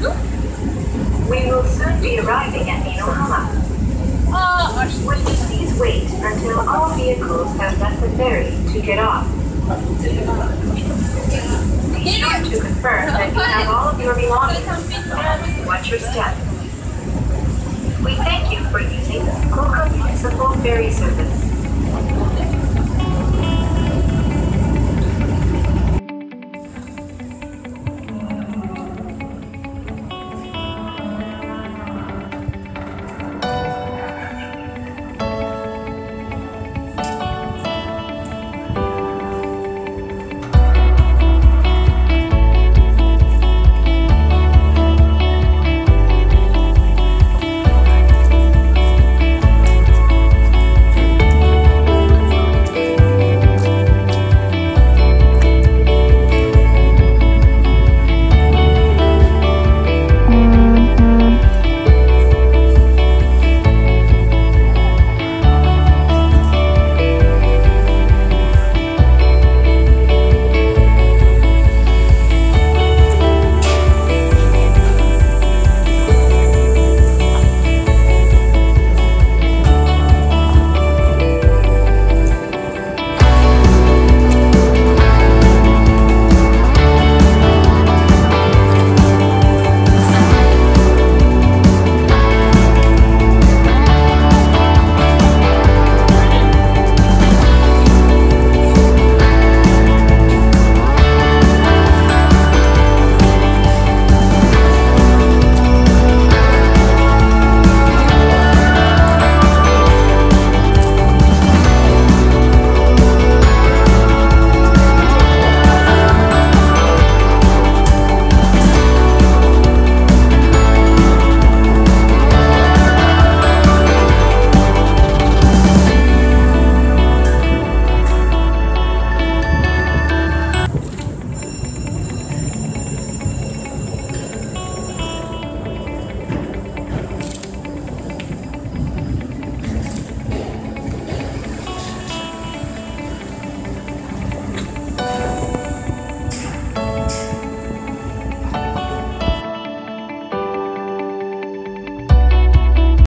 We will soon be arriving at Meinohama. Ah, please wait until all vehicles have left the ferry to get off. Be sure to confirm that you have all of your belongings and watch your step. We thank you for using Kokan Municipal Ferry Service.